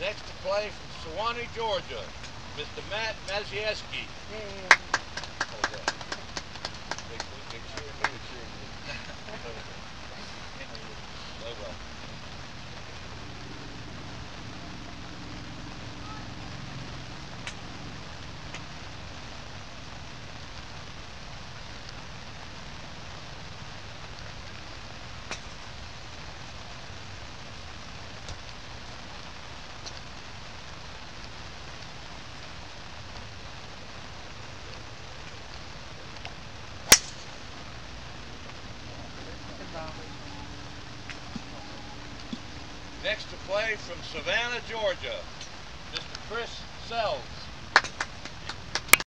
Next to play from Sewanee, Georgia, Mr. Matt Mazieski. Next to play from Savannah, Georgia, Mr. Chris Sells.